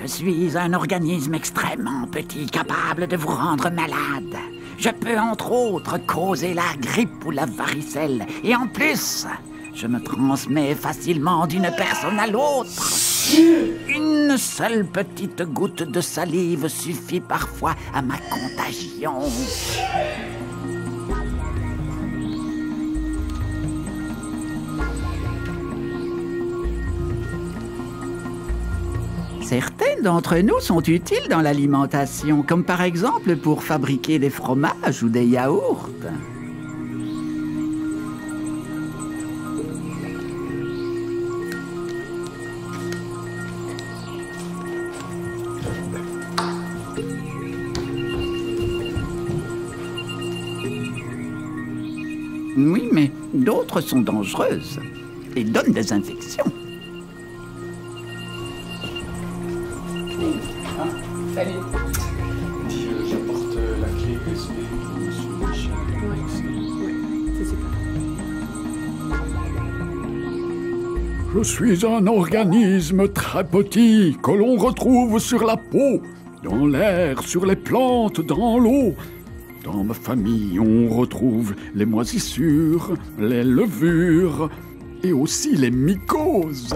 Je suis un organisme extrêmement petit, capable de vous rendre malade. Je peux entre autres causer la grippe ou la varicelle. Et en plus, je me transmets facilement d'une personne à l'autre. Une seule petite goutte de salive suffit parfois à ma contagion. Certains d'entre nous sont utiles dans l'alimentation, comme par exemple pour fabriquer des fromages ou des yaourts. Oui, mais d'autres sont dangereuses et donnent des infections. Salut. La clé USB. Je suis un organisme très petit que l'on retrouve sur la peau, dans l'air, sur les plantes, dans l'eau. Dans ma famille, on retrouve les moisissures, les levures et aussi les mycoses.